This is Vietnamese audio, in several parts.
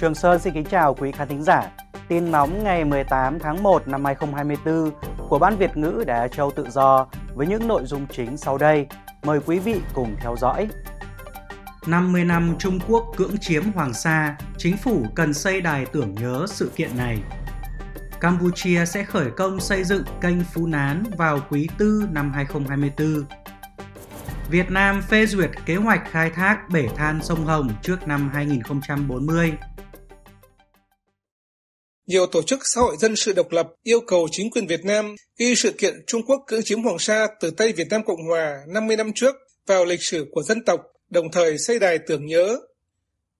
Trường Sơn xin kính chào quý khán thính giả. Tin nóng ngày 18 tháng 1 năm 2024 của Ban Việt ngữ Đài Châu Tự Do với những nội dung chính sau đây. Mời quý vị cùng theo dõi. 50 năm Trung Quốc cưỡng chiếm Hoàng Sa, chính phủ cần xây đài tưởng nhớ sự kiện này. Campuchia sẽ khởi công xây dựng kênh Phú Nán vào quý tư năm 2024. Việt Nam phê duyệt kế hoạch khai thác bể than sông Hồng trước năm 2040. Nhiều tổ chức xã hội dân sự độc lập yêu cầu chính quyền Việt Nam ghi sự kiện Trung Quốc cưỡng chiếm Hoàng Sa từ Tây Việt Nam Cộng Hòa 50 năm trước vào lịch sử của dân tộc, đồng thời xây đài tưởng nhớ.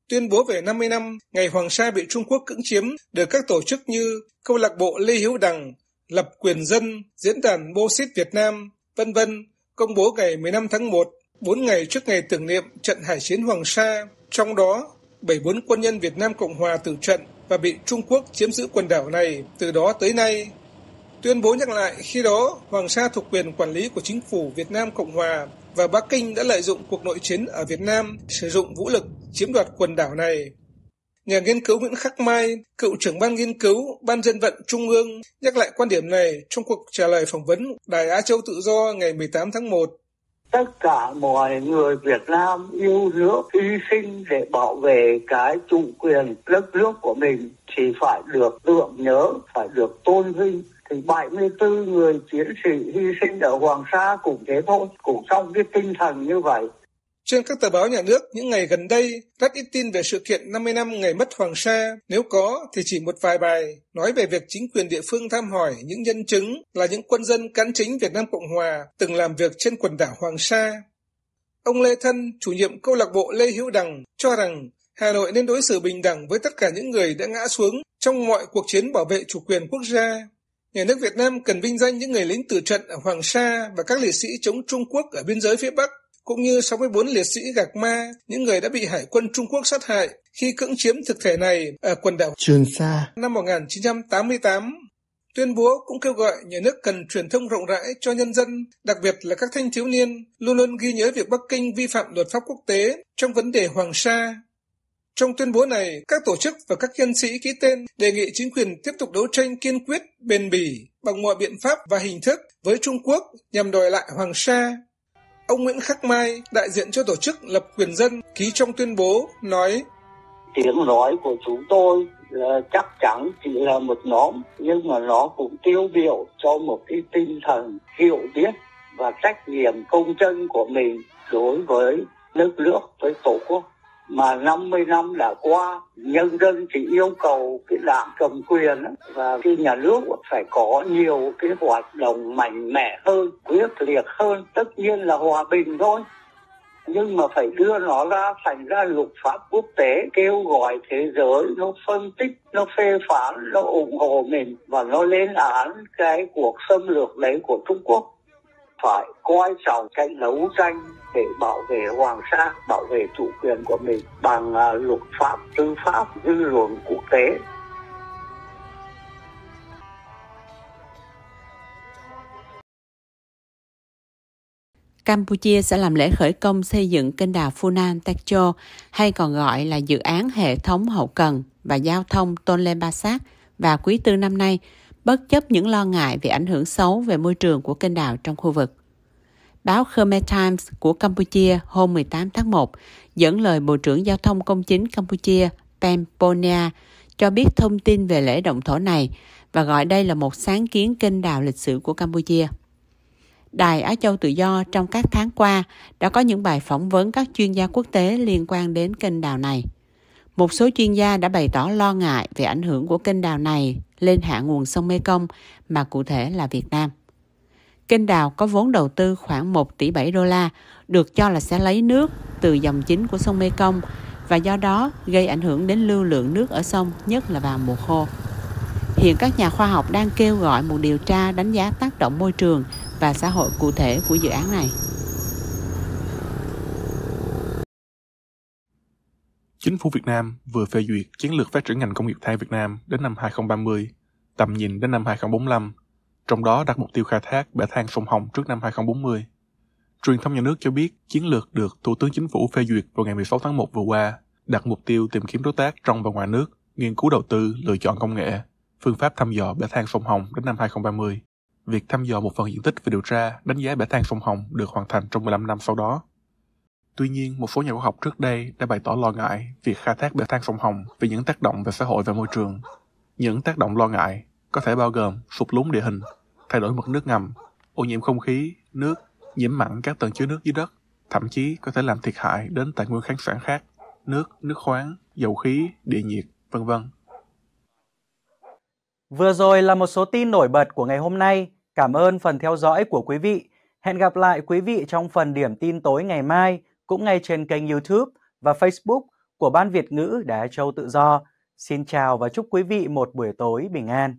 Tuyên bố về 50 năm ngày Hoàng Sa bị Trung Quốc cưỡng chiếm được các tổ chức như Câu lạc bộ Lê Hiếu Đằng, Lập quyền dân, Diễn đàn Bô Xít Việt Nam, vân vân công bố ngày 15 tháng 1, 4 ngày trước ngày tưởng niệm trận hải chiến Hoàng Sa, trong đó 74 quân nhân Việt Nam Cộng Hòa tử trận và bị Trung Quốc chiếm giữ quần đảo này từ đó tới nay. Tuyên bố nhắc lại khi đó Hoàng Sa thuộc quyền quản lý của chính phủ Việt Nam Cộng Hòa và Bắc Kinh đã lợi dụng cuộc nội chiến ở Việt Nam sử dụng vũ lực chiếm đoạt quần đảo này. Nhà nghiên cứu Nguyễn Khắc Mai, cựu trưởng ban nghiên cứu Ban dân vận Trung ương, nhắc lại quan điểm này trong cuộc trả lời phỏng vấn Đài Á Châu Tự Do ngày 18 tháng 1. Tất cả mọi người Việt Nam yêu nước, hy sinh để bảo vệ cái chủ quyền đất nước của mình thì phải được tưởng nhớ, phải được tôn vinh thì 74 người chiến sĩ hy sinh ở Hoàng Sa cũng thế thôi, cũng trong cái tinh thần như vậy. Trên các tờ báo nhà nước những ngày gần đây, rất ít tin về sự kiện 50 năm ngày mất Hoàng Sa. Nếu có thì chỉ một vài bài nói về việc chính quyền địa phương thăm hỏi những nhân chứng là những quân dân cán chính Việt Nam Cộng Hòa từng làm việc trên quần đảo Hoàng Sa. Ông Lê Thân, chủ nhiệm câu lạc bộ Lê Hữu Đằng, cho rằng Hà Nội nên đối xử bình đẳng với tất cả những người đã ngã xuống trong mọi cuộc chiến bảo vệ chủ quyền quốc gia. Nhà nước Việt Nam cần vinh danh những người lính tử trận ở Hoàng Sa và các liệt sĩ chống Trung Quốc ở biên giới phía Bắc cũng như 64 liệt sĩ Gạc Ma, những người đã bị Hải quân Trung Quốc sát hại khi cưỡng chiếm thực thể này ở quần đảo Trường Sa năm 1988. Tuyên bố cũng kêu gọi nhà nước cần truyền thông rộng rãi cho nhân dân, đặc biệt là các thanh thiếu niên, luôn luôn ghi nhớ việc Bắc Kinh vi phạm luật pháp quốc tế trong vấn đề Hoàng Sa. Trong tuyên bố này, các tổ chức và các nhân sĩ ký tên đề nghị chính quyền tiếp tục đấu tranh kiên quyết, bền bỉ bằng mọi biện pháp và hình thức với Trung Quốc nhằm đòi lại Hoàng Sa Ông Nguyễn Khắc Mai, đại diện cho tổ chức Lập Quyền Dân, ký trong tuyên bố, nói Tiếng nói của chúng tôi là chắc chắn chỉ là một nhóm, nhưng mà nó cũng tiêu biểu cho một cái tinh thần hiểu biết và trách nhiệm công chân của mình đối với nước nước, với Tổ quốc mà 50 năm đã qua, nhân dân chỉ yêu cầu cái đảng cầm quyền và cái nhà nước phải có nhiều cái hoạt động mạnh mẽ hơn, quyết liệt hơn, tất nhiên là hòa bình thôi. Nhưng mà phải đưa nó ra, thành ra luật pháp quốc tế kêu gọi thế giới nó phân tích, nó phê phán, nó ủng hộ mình, và nó lên án cái cuộc xâm lược đấy của trung quốc phải coi trọng cái đấu tranh để bảo vệ Hoàng Sa, bảo vệ chủ quyền của mình bằng uh, luật pháp, tư pháp, dư luận quốc tế. Campuchia sẽ làm lễ khởi công xây dựng kênh đào Funan Techo hay còn gọi là dự án hệ thống hậu cần và giao thông Tonle Sap vào quý tư năm nay, bất chấp những lo ngại về ảnh hưởng xấu về môi trường của kênh đào trong khu vực. Báo Khmer Times của Campuchia hôm 18 tháng 1 dẫn lời Bộ trưởng Giao thông Công chính Campuchia Pem Ponia cho biết thông tin về lễ động thổ này và gọi đây là một sáng kiến kênh đào lịch sử của Campuchia. Đài Á Châu Tự Do trong các tháng qua đã có những bài phỏng vấn các chuyên gia quốc tế liên quan đến kênh đào này. Một số chuyên gia đã bày tỏ lo ngại về ảnh hưởng của kênh đào này lên hạ nguồn sông Mekong, mà cụ thể là Việt Nam. Kênh đào có vốn đầu tư khoảng 1 tỷ 7 đô la, được cho là sẽ lấy nước từ dòng chính của sông Mekong và do đó gây ảnh hưởng đến lưu lượng nước ở sông, nhất là vào mùa khô. Hiện các nhà khoa học đang kêu gọi một điều tra đánh giá tác động môi trường và xã hội cụ thể của dự án này. Chính phủ Việt Nam vừa phê duyệt chiến lược phát triển ngành công nghiệp than Việt Nam đến năm 2030, tầm nhìn đến năm 2045 trong đó đặt mục tiêu khai thác bể than sông Hồng trước năm 2040. Truyền thông nhà nước cho biết chiến lược được Thủ tướng Chính phủ phê duyệt vào ngày 16 tháng 1 vừa qua đặt mục tiêu tìm kiếm đối tác trong và ngoài nước, nghiên cứu đầu tư, lựa chọn công nghệ, phương pháp thăm dò bể than sông Hồng đến năm 2030. Việc thăm dò một phần diện tích và điều tra, đánh giá bể than sông Hồng được hoàn thành trong 15 năm sau đó. Tuy nhiên, một số nhà khoa học trước đây đã bày tỏ lo ngại việc khai thác bể than sông Hồng vì những tác động về xã hội và môi trường. Những tác động lo ngại có thể bao gồm sụt lún địa hình, thay đổi mực nước ngầm, ô nhiễm không khí, nước, nhiễm mặn các tầng chứa nước dưới đất, thậm chí có thể làm thiệt hại đến tài nguyên khoáng sản khác, nước, nước khoáng, dầu khí, địa nhiệt, vân vân. Vừa rồi là một số tin nổi bật của ngày hôm nay. Cảm ơn phần theo dõi của quý vị. Hẹn gặp lại quý vị trong phần điểm tin tối ngày mai, cũng ngay trên kênh YouTube và Facebook của Ban Việt ngữ Đá Châu Tự Do. Xin chào và chúc quý vị một buổi tối bình an.